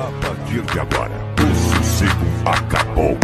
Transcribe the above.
A partir de agora, o sossego acabou.